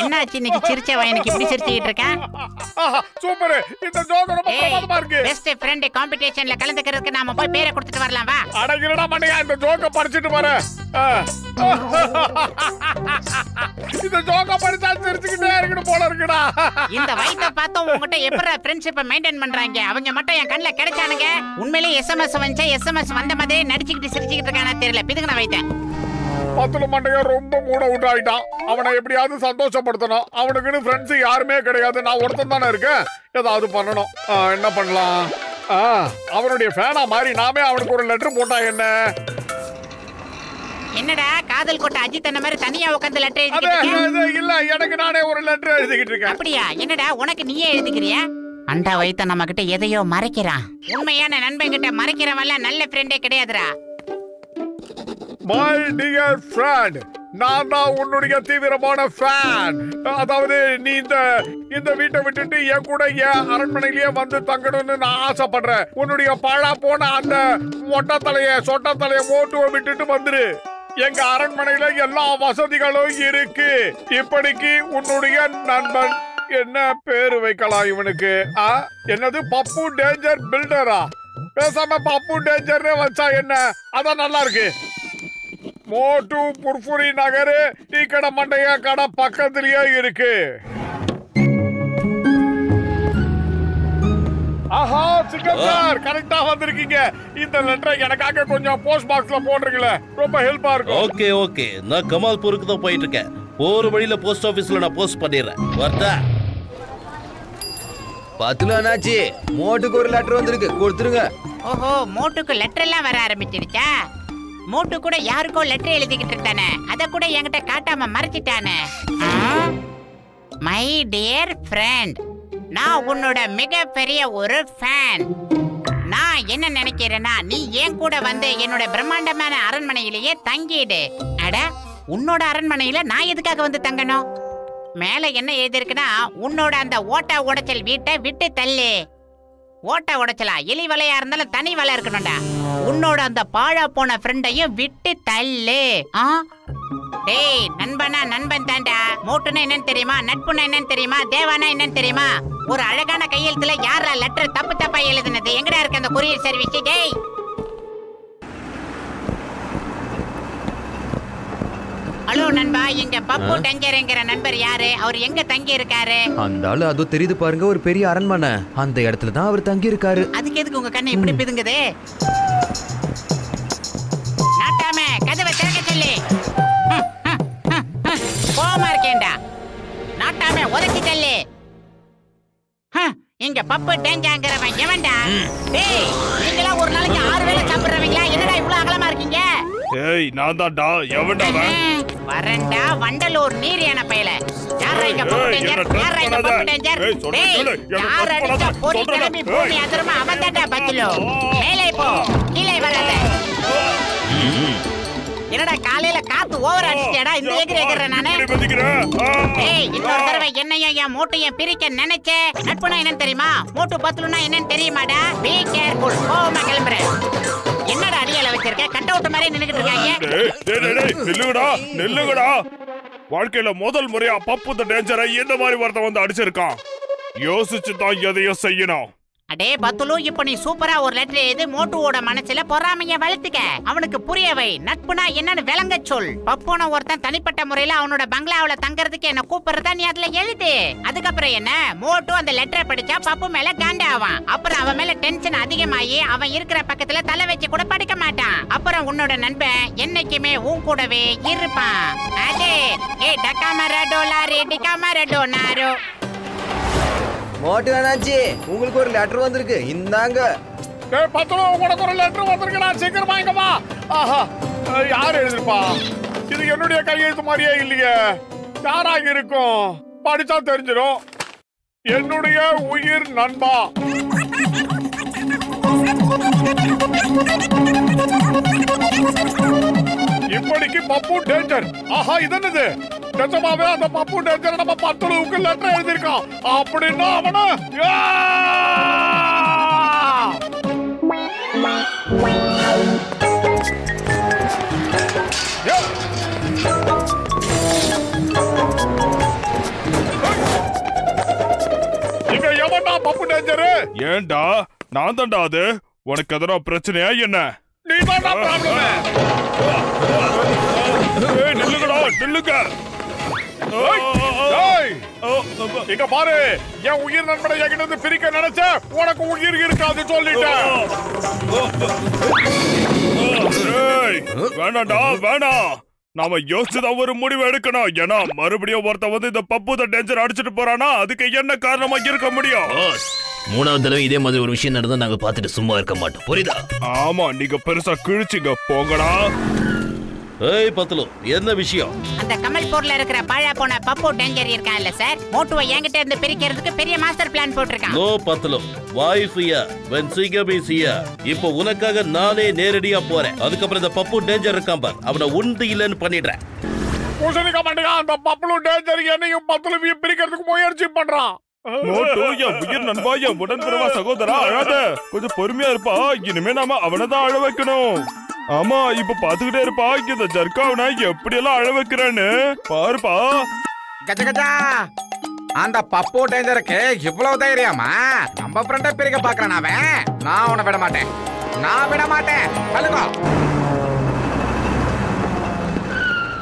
என்னாச்சு இன்னைக்கு சிரிச்ச வயனுக்கு இப்படி சிரிச்சுக்கிட்டு இருக்கேன் சூப்பர். இந்த ஜோக் ரொம்ப பிரமாதமா இருக்கு. பெஸ்ட் ஃப்ரெண்ட் காம்படிஷன்ல கலந்துக்கிறதுக்கு நாம போய் பேரை கொடுத்துட்டு வரலாம் வா. அடங்கிடா மண்டையா இந்த ஜோக்க படிச்சிட்டு பாரு. இந்த ஜோக்க படிச்சா சிரிச்சுக்கிட்டே இருக்கணும் போல இருக்குடா. இந்த வயித்தை பார்த்தோம் உங்ககிட்ட எப்படி ஃப்ரெண்ட்ஷிப்பை மெயின்டைன் பண்றாங்க? அவங்க மட்டும் என் கண்ணில் கிடைச்சானுங்க. உண்மையிலேயே எஸ்எம்எஸ் வந்துச்சா எஸ்எம்எஸ் வந்த மாதிரியே நடிச்சுக்கிட்டு சிரிச்சுக்கிட்டு இருக்கானா தெரியல. பிதுங்க நான் வைத்தேன் பத்துல மண்டையா ரொம்ப மூட அவுட் ஆயிட்டான் அவனை எப்படியாவது சந்தோஷப்படுத்தணும். அவனுக்குன்னு ஃப்ரெண்ட்ஸ் யாருமே கிடையாது. நான் ஒருத்தன் தானே இருக்கேன். ஏதாவது பண்ணணும். என்ன பண்ணலாம்? அவனுடைய ஃபேனா மாதிரி நாமே அவனுக்கு ஒரு லெட்டர் போட்டா என்ன? என்னடா காதல் கொட்ட அஜித் அந்த மாதிரி தனியா உட்காந்து லெட்டர் எழுதிக்கிட்டு இல்ல எனக்கு நானே ஒரு லெட்டர் எழுதிக்கிட்டு இருக்கேன். அப்படியா? என்னடா உனக்கு நீயே எழுதிக்கிறியா அண்டா வைத்த நம்ம கிட்ட எதையோ மறைக்கிறான். உண்மையான நண்பன் கிட்ட மறைக்கிறவன்லாம் நல்ல ஃப்ரெண்டே கிடையாதுடா. மை டியர் ஃப்ரெண்ட் நான் தான் உன்னுடைய தீவிரமான ஃபேன் அதாவது நீ இந்த இந்த வீட்டை விட்டுட்டு என் கூட என் அரண்மனையிலேயே வந்து தங்கணும்னு நான் ஆசைப்படுறேன். உன்னுடைய பழா போன அந்த மொட்டை தலைய சொட்ட தலைய மோட்டுவை விட்டுட்டு வந்துரு. எங்க அரண்மனையில எல்லா வசதிகளும் இருக்கு. இப்படிக்கு உன்னுடைய நண்பன் என்ன பேரு வைக்கலாம் இவனுக்கு? ஆ? என்னது பப்பு டேஞ்சர் பில்டரா பேசாம பப்பு டேஞ்சர்னே வச்சா என்ன? அதான் நல்லா இருக்கு. மோட்டு புர்புரி நகரு டீ கடை மண்டைய கடை பக்கத்திலேயே இருக்கு. ஆஹா சிக்கன் சார் கரெக்டா வந்திருக்கீங்க. இந்த லெட்டரை எனக்காக கொஞ்சம் போஸ்ட் பாக்ஸ்ல போடுறீங்களே ரொம்ப ஹெல்ப்பா இருக்கும். Okay okay. நான் கமால்பூருக்கு தான் போயிட்டு இருக்கேன் போற வழியில போஸ்ட் ஆபீஸ்ல நான் போஸ்ட் பண்ணிடுறேன். வரதா பத்துல அண்ணாச்சி மோட்டுக்கு ஒரு லெட்டர் வந்திருக்கு. கொடுத்துருங்க. ஓஹோ மோட்டுக்கு லெட்டர் எல்லாம் வர ஆரம்பிச்சிடுச்சா மூட்டு கூட யாருக்கோ லெட்டர் எழுதிக்கிட்டு இருந்தானே அத கூட என்கிட்ட காட்டாம மறைச்சிட்டானே. மை டியர் ஃப்ரெண்ட் நான் உன்னோட மிகப்பெரிய ஒரு ஃபேன் நான் என்ன நினைக்கிறேன்னா நீ ஏன் கூட வந்து என்னோட பிரம்மாண்டமான அரண்மனையிலேயே தங்கிடு. அட உன்னோட அரண்மனையில நான் எதுக்காக வந்து தங்கணும்? மேல என்ன எழுதிருக்குன்னா உன்னோட அந்த ஓட்டா உடைச்சல் வீட்டை விட்டு தள்ளு. ஓட்டா உடைச்சலா? எலி வலையா இருந்தாலும் தனி வலை இருக்கணும்டா. உன்னோட அந்த பாழா போன ஃப்ரெண்டையும் விட்டு தள்ளு. ஆ? டேய் நண்பனா நண்பன் தான்டா மோட்டுனா என்னன்னு தெரியுமா? நட்புனா என்னன்னு தெரியுமா? தேவானா என்னன்னு தெரியுமா? ஒரு அழகான கையெழுத்துல யாரா லெட்டர் தப்பு தப்பா எழுதுனது? எங்கடா இருக்கு அந்த கொரியர் சர்வீஸ் டேய். ஹலோ நண்பா இங்க பப்பு டெஞ்சர்ங்கிற நண்பர் யாரு? அவர் எங்க தங்கி இருக்காரு அந்த ஆளு அதோ தெரியுது பாருங்க ஒரு பெரிய அரண்மனை. அந்த இடத்துல தான் அவர் தங்கி இருக்காரு அதுக்கு எதுக்கு உங்க கண்ணு இப்படி பிதுங்குது? உதச்சி தள்ளு இங்க பப்பு டேஞ்சாங்கிறவன் எவன்டா? டேய் நீங்களா ஒரு நாளைக்கு ஆறு வேளை சாப்பிடுறவங்களா? என்னடா இவ்வளவு அகலமா இருக்கீங்க? ஏய் நான் தான்டா எவன்டா ஹம், வரேன்டா. வண்டலூர் நீர் என பயல. யாரா இங்க பப்பு டேஞ்சர்? யாரா இங்க. பப்பு டேஞ்சர்? டேய் யார் அடிச்சா சொல்றேன். கிளம்பி பூமி. அதிரமா அவன் தான்டா பத்துலு. மேலே போ. கீழே வராத. என்னடா காலையில காத்து ஓவர் அடிச்சிட்டேடா இந்த எகிரி எகிறேன் நானு. ஏய் இன்னொரு தடவை என்னையும் என் மூட்டையும் பிரிக்க நினைச்ச. நட்புனா என்னன்னு தெரியுமா? மூட்டு பத்துலுனா என்னன்னு தெரியுமாடா? பி கேர்ஃபுல் கோவமா கிளம்புறேன். என்னடா அடியால வச்சிருக்க? கட் அவுட் மாதிரி நின்னுகிட்டு இருக்காங்க. நில்லுங்கடா நில்லுங்கடா. வாழ்க்கையில முதல் முறையா பப்பு டேஞ்சரை இந்த மாதிரி ஒருத்தன் வந்து அடிச்சிருக்கான். யோசிச்சு தான் எதையும் செய்யணும். அடே பத்துலு இப்ப நீ சூப்பரா ஒரு லெட்டர் எழுதி மோட்டுவோட மனசுல பொறாமைய வளர்த்துக்க. அவனுக்கு புரியவை நட்புனா என்னன்னு விளங்க சொல். பப்போன ஒருத்தன் தனிப்பட்ட முறையில அவனோட பங்களாவில தங்கறதுக்கு என்ன கூப்பிடுறதா நீ அதுல எழுது. அதுக்கப்புறம் என்ன? மோட்டு அந்த லெட்டரை படிச்சா பப்பு மேல காண்டே ஆவான். அப்புறம் அவன் மேல டென்ஷன் அதிகமாகி அவன் இருக்கிற பக்கத்துல தலை வச்சு கூட படிக்க மாட்டான். அப்புறம் உன்னோட நண்பன் என்னைக்குமே உன் கூடவே இருப்பான். அதே ஏ டக்காமரடோ லாரி டிக்காமரடோ நாரோ மோட்டு வேணாச்சி. உங்களுக்கு ஒரு லெட்டர் வந்திருக்கு. இந்தாங்க. பத்து ரூபா உனக்கு ஒரு லெட்டர் வந்திருக்கு. நான் சீக்கிரம் வா. ஆஹா யார் எழுதிருப்பா? இது என்னுடைய கையெழுத்து மாதிரியே இல்லையே. யாராக இருக்கும்? படிச்சா தெரிஞ்சிடும் என்னுடைய உயிர் நண்பா. இப்படிக்கு பப்பு டேஞ்சர் ஆஹா இது என்னது? நிஜமாவே அந்த பப்பு டேஞ்சர் நம்ம பத்துலுவுக்கு லெட்டர் எழுதியிருக்கான் அப்படின்னா அவன இங்க பப்பு டேஞ்சரு ஏன்டா? நான் தான்டா அது. உனக்கு எதனா பிரச்சனையா என்ன? நீ தான் ப்ராப்ளம் நில்லுங்கடா நில்லுங்க. இங்க பாரு. என் உயிர் நண்பனை என்கிட்ட இருந்து பிரிக்க நினைச்ச உனக்கு உயிர் இருக்காது சொல்லிட்டேன். ஏய், வேணாம்டா வேணாம் நாம யோசிச்சுதான் ஒரு முடிவு எடுக்கணும். ஏன்னா மறுபடியும் ஒருத்தன் வந்து இந்த பப்பு டேஞ்சர் அடிச்சிட்டு போறானா அதுக்கு என்ன காரணமா இருக்க முடியும்? மூணாவது தடவை இதே மாதிரி ஒரு விஷயம் நடந்தா நாங்க பார்த்துட்டு சும்மா இருக்க மாட்டோம். புரியுதா? ஆமா நீங்க பெருசா கிழிச்சிங்க போங்கடா. ஏய் பத்துலு என்ன விஷயம்? அந்த கமல்பூர்ல இருக்கிற பழா போன பப்பு டேஞ்சர் இருக்கான்ல சார் மோட்டுவை என்கிட்ட இருந்து பிரிக்கிறதுக்கு பெரிய மாஸ்டர் பிளான் போட்டிருக்கான். நோ பத்துலு வாய்ஸ் ஹியர் வென் ஹியர் இப்போ உனக்காக நானே நேரடியா போறேன். அதுக்கப்புறம் இந்த பப்பு டேஞ்சர் இருக்கான் பார். அவனை உண்டு இல்லைன்னு பண்ணிடுறேன். பூசணிக்க மாட்டேங்க அந்த பப்பளும் டேஞ்சர் என்னையும் பத்துலவையும் பிரிக்கிறதுக்கு முயற்சி பண்றான். மோட்டு என் உயிர் நண்பா என் உடன்பிறவா சகோதரா அழாத. கொஞ்சம் பொறுமையா இருப்பா. இனிமே நாம அவனை தான் அழ வைக்கணும். ஆமா இப்ப பாத்துக்கிட்டே இருப்பா. இந்த ஜர்க்காவனை எப்படி எல்லாம் அழ வைக்கிறேன்னு. பாருப்பா. கஜ கஜா. அந்த பப்பு டேஞ்சருக்கு இவ்வளவு தைரியமா? நம்ம ஃப்ரெண்ட பிரிக்க பாக்குறான் அவன். நான் உன்னை விட மாட்டேன். நான் விட மாட்டேன். சொல்லுங்க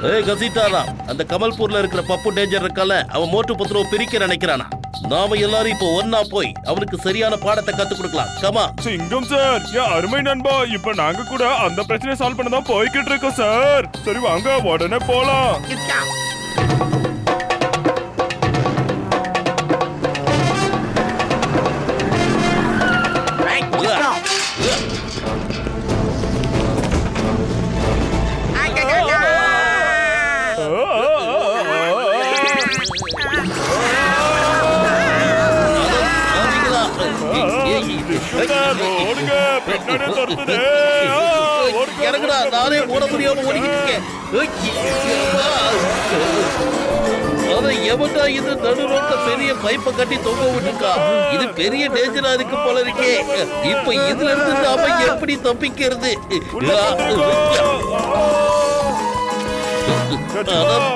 ஏய் கசிட்டாரா அந்த கமல்பூர்ல இருக்கிற பப்பு டேஞ்சர் இருக்கால அவன் மோட்டு பத்துலு பிரிக்க நினைக்கிறானா? நாம எல்லாரும் இப்போ ஒன்னா போய் அவனுக்கு சரியான பாடத்தை கத்து கொடுக்கலாம். கமா சிங்கம் சார் என் அருமை நண்பா இப்ப நாங்க கூட அந்த பிரச்சனையை சால்வ் பண்ண தான் போய்கிட்டு இருக்கோம் சார். சரி வாங்க உடனே போலாம். ஓடுங்க பின்னாடி துரத்துது ஆ, ஓடுங்க, இறங்குடா. நானே ஓட முடியாம ஓடிக்கிட்டு இருக்கேன். அத எவன்டா இது? நடு ரோட்ல பெரிய பைப்பை கட்டி தொங்க விட்டுருக்கா. இது பெரிய டேஞ்சரா இருக்கு போல இருக்கே. இப்ப இதுல இருந்து நாம எப்படி தப்பிக்கிறது? அட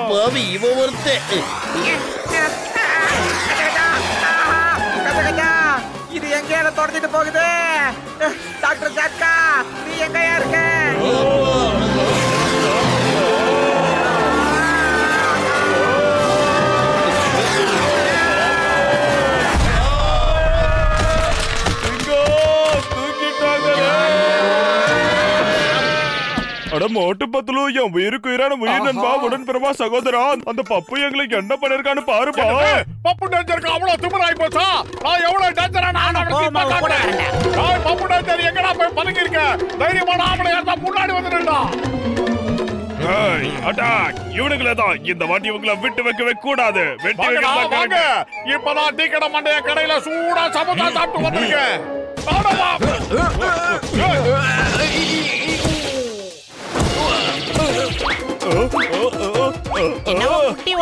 பாவி இவன் ஒருத்தன். இது தொடர்ந்துட்டு போகுது. டாக்டர் ஜாக்கா நீ எங்கயா இருக்க? பத்துலு என் உயிருக்கு உயிரான உயிர் நண்பா உடன்பிறவா சகோதரா அந்த பப்பு எங்களுக்கு என்ன பண்ணிருக்கான்னு பாருப்பா? பப்பு டேஞ்சருக்கு அவ்வளவு திமிராய் போச்சா நான் எவ்வளவு டேஞ்சரா நான். பப்பு டேஞ்சர் எங்கடா போய் பதுங்கி இருக்க தைரியமான ஆம்பளை இருந்தா முன்னாடி வந்து நின்றா அட்டாக் இவனுங்களே தான் இந்த வாட்டி இவங்கள விட்டு வைக்கவே கூடாது வெட்டி வைக்கிறதா வாங்க. இப்பதான் டீ கடை மண்டைய கடையில சூடா சமுதா சாப்பிட்டு வந்திருக்கேன்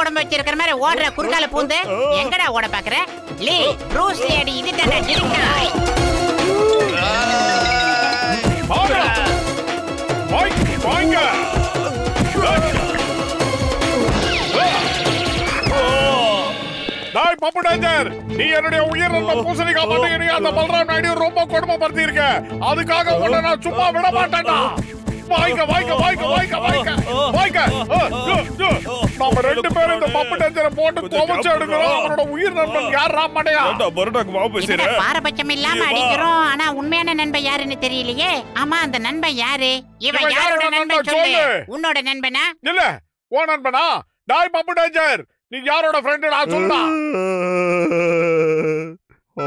உடம்பு வச்சிருக்கிற மாதிரி ஓடுற குறுக்கால பூந்து எங்கடா ஓட பாக்குற? லீ ப்ரூஸ் லீ அடி இது தானே ஜிரிக்காய் பப்பு டேஞ்சர் நீ என்னுடைய உயிர் நண்ப பூசணிக்கா மாட்டேங்கிறீங்க அந்த பல்ராம் நாயுடு ரொம்ப கொடுமைப்படுத்தி இருக்க அதுக்காக உன்னை நான் சும்மா விட மாட்டேன்டா. வாய்க்க வாய்க்க வாய்க்க வாய்க்க வாய்க்க. வாய்க்க. நாம ரெண்டு பேரும் இந்த பப்பு டேஞ்சரை போட்டு துவச்சு எடுக்கிறோம் அவனோட உயிர் நண்பன் யார் பரோட்டாக்கு மாவு இதுல பேசுற? பாரபட்சம் இல்லாம அடிக்கிறோம். ஆனா உண்மையான நண்பன் யாருன்னு தெரியலையே. ஆமா அந்த நண்பன் யாரு? இவன் யாரோட நண்பன் சொல்லு. உன்னோட நண்பனா? இல்ல ஓ நண்பனா? டாய் பப்பு டேஞ்சர் நீ யாரோட ஃப்ரெண்டு நான் சொல்லா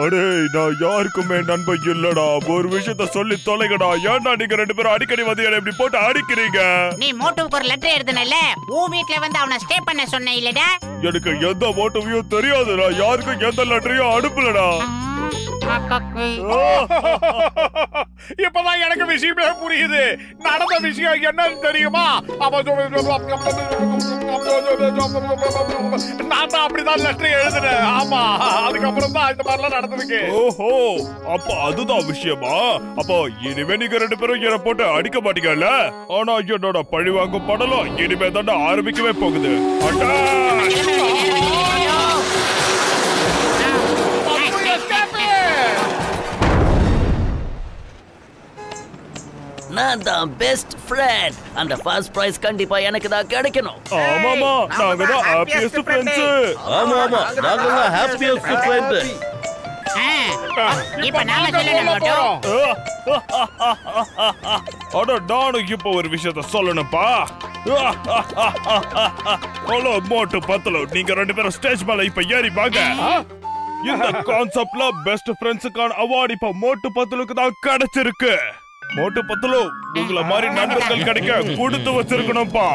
அடே நான் யாருக்குமே நண்பன் இல்லடா. ஒரு விஷயத்த சொல்லி தொலைங்கடா. ஏன்டா நீங்க ரெண்டு பேரும் அடிக்கடி வந்து என்னை இப்படி போட்டு அடிக்கிறீங்க? நீ மோட்டுவுக்கு ஒரு லெட்டர் எழுதுனல உன் வீட்ல வந்து அவனை ஸ்டே பண்ண சொன்ன இல்லடா எனக்கு எந்த மோட்டவையும் தெரியாதுடா. யாருக்கும் எந்த லெட்டரையும் அனுப்பலடா. இப்பதான் எனக்கு விஷயமே புரியுது நடந்த விஷயம் என்னன்னு தெரியுமா அவன் நான் தான் அப்படிதான் லெட்டர் எழுதுனேன் ஆமா அதுக்கப்புறம் தான் இந்த மாதிரிலாம் நடந்திருக்கு ஓஹோ அப்ப அதுதான் விஷயமா அப்போ இனிமே நீங்க ரெண்டு பேரும் என்ன போட்டு அடிக்க மாட்டீங்கல்ல ஆனா என்னோட பழி வாங்கும் படலம் இனிமே தாண்டா ஆரம்பிக்கவே போகுது அட்டா நான் தான் பெஸ்ட் ஃப்ரெண்ட் அந்த ஃபர்ஸ்ட் பிரைஸ் கண்டிப்பா எனக்கு தான் கிடைக்கணும். ஆமாமா நாங்க தான் தான் ஹாப்பியஸ்ட். ஃப்ரெண்ட்ஸ் ஆமா ஆமா. நாங்கெல்லாம் ஹாப்பியஸ்ட் ஃப்ரெண்ட் ஆ, இப்ப நாம சொல்லணும் அட நானும் இப்போ ஒரு விஷயத்த சொல்லணும்ப்பா. ஹலோ மோட்டு பத்தலோ. நீங்க ரெண்டு பேரும் ஸ்டேஜ் மேல இப்ப ஏறி வாங்க. இந்த கான்செப்ட்ல பெஸ்ட் ஃப்ரெண்ட்ஸுக்கான அவார்டு இப்ப மோட்டு பத்தலுக்கு தான் கிடைச்சிருக்கு. மோட்டு பத்தலு. உங்களை மாதிரி நண்பர்கள் கிடைக்க கொடுத்து வச்சிருக்கணும்ப்பா.